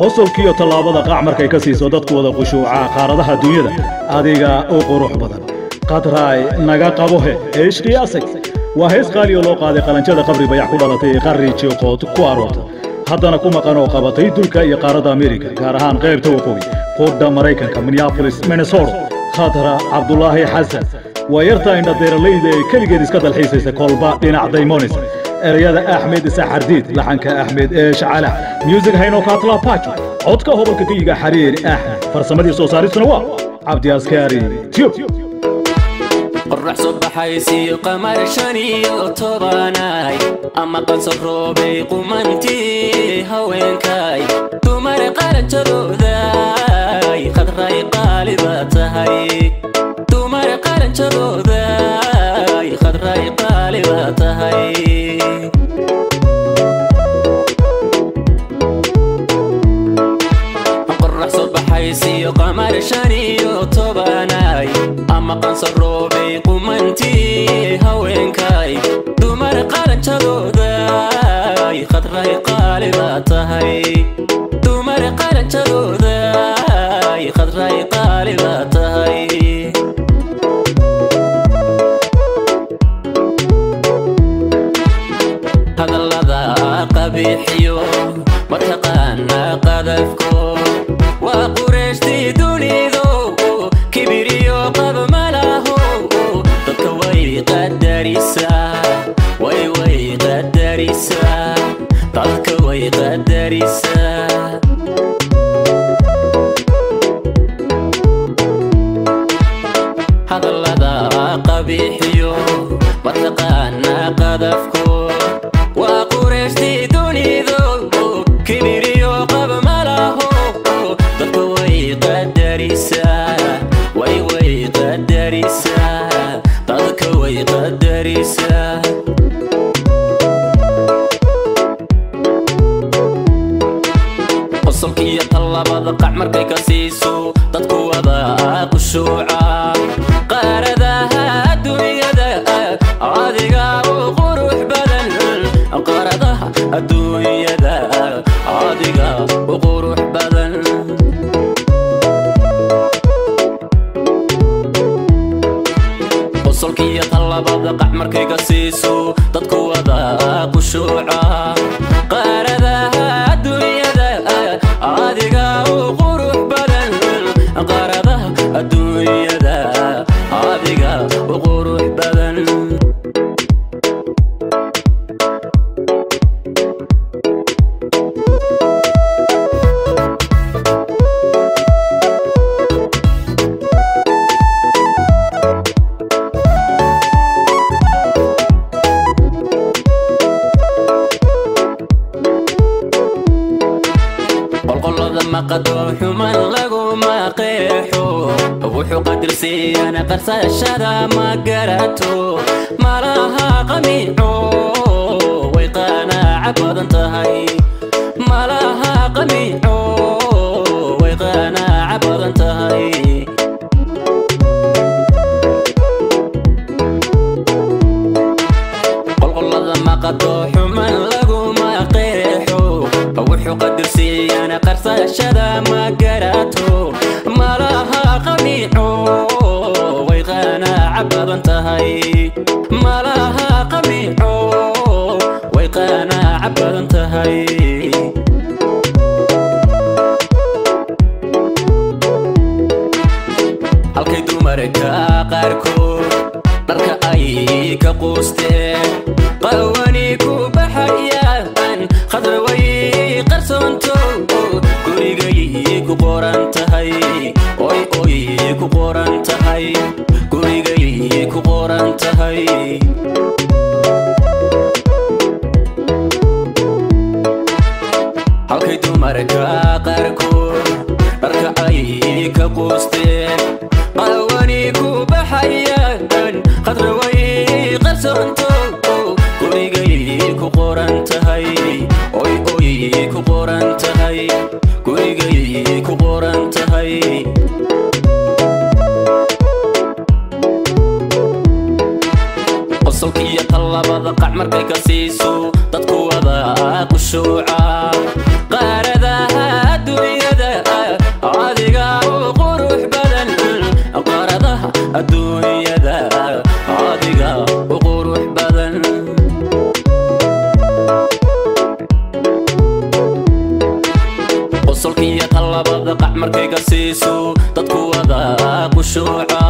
qosolkiiyo tallaabada qaac markay ka siiso dadku wada qushuuca qaaradaha dunyada adiga u qurux badan. Qadraay naga qabo he eesh qiyaasay waa hees qaaliyo loo qaaday qalanjada qabri bayax ku dhalatay ee qarri jiiqood ku aroorta haddana ku maqan oo qabatay dulka iyo qaaradda ameerika gaar ahaan qaybta waqooyi quudha maraykanka minneapolis minnesota خاطر عبد الله حسن ويرتا ان دير ليد كلغي ديسك دلخيس كولبا دينا ديمونيس اريادا احمد سحرديد لحنك احمد إيش على ميوزك هينو كاتلا باتشو عودك هوبلك كيغا حرير احمد فرسمدي سوساري سنوا عبد ياسكاري تيوب الروح صبح يسي القمر شني طراناي اما قد صفرو بيقو منتي هوين كاي تمر قرن ذاي خضراي قالبك khadray qaaliba tahay qorax soo baxaysiyo qamar shan iyo tobanay ama qanso roobay qumantii haweenkay dumar qaranjadooday khadray qaaliba tahay dumar qaranjadooday khadray qaaliba tahay hadallada mataqaana qadafko waa qureeshtii dunido kibiriyo qab malaho dadka way qadarisaa way way qadarisaa dadka way qadarisaa hadallada qabiixiyo mataqaana qadafko waa tallabada qac markay ka siiso dadku wada qushuuca qaaradaha adduunyada adiga u qurux badan. Qaaradaha adduunyada adiga u qurux badan. Qosolkiiyo tallabada qac markay ka siiso qolqolada maqado xuman laguma qeexo wuxuu qadirsiiyana qarsashada ma garato malaha qamiico way qanaaca badan tahay malaha qamiico way qanaaca badan tahay qolqolada maqado xuman laguma qeexo wuxuu qadirsiiyana qarsashada malaha qamiico way qanaaca badan tahay malaha qamiico way qanaaca badan tahay halkay gurigay ku qoran tahay halkay dumarka qaarkood dharka ay ka quusteen. Qawani ku baxayaan khadraway qarsoonto gurigay ku qoran tahay oy oy ku qoran tahay dadku wada ku shuuca